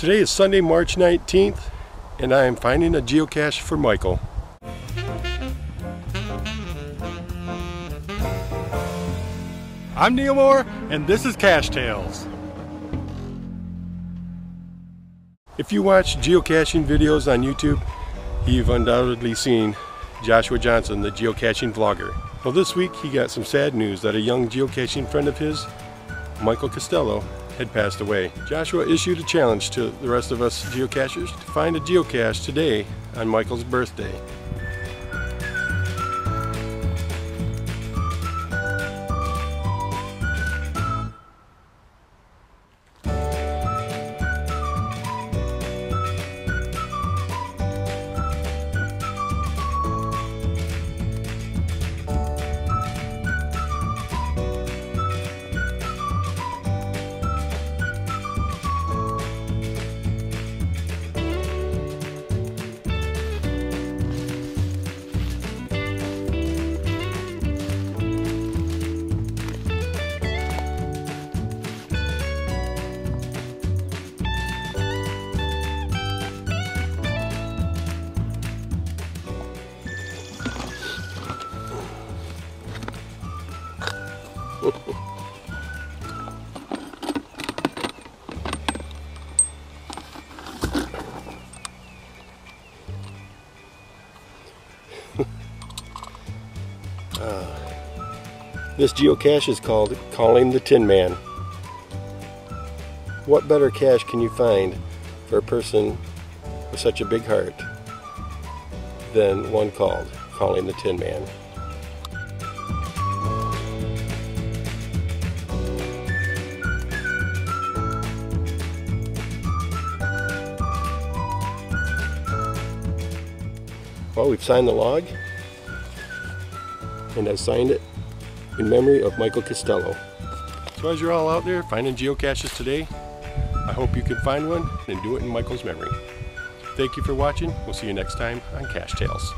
Today is Sunday, March 19th, and I am finding a geocache for Michael. I'm Neil Moore, and this is Cache Tales. If you watch geocaching videos on YouTube, you've undoubtedly seen Joshua Johnson, the geocaching vlogger. Well, this week he got some sad news that a young geocaching friend of his, Michael Costello, had passed away. Joshua issued a challenge to the rest of us geocachers to find a geocache today on Michael's birthday. this geocache is called Calling the Tin Man. What better cache can you find for a person with such a big heart than one called Calling the Tin Man? Well, we've signed the log, and I signed it in memory of Michael Costello. So as you're all out there finding geocaches today, I hope you can find one and do it in Michael's memory. Thank you for watching. We'll see you next time on Cache Tales.